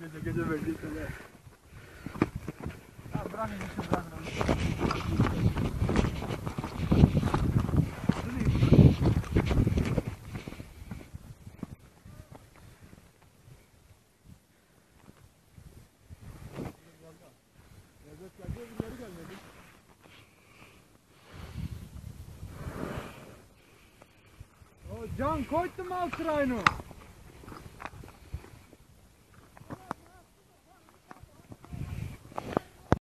Gece gece bekleteler. Ya işi. Can koydun mu alt?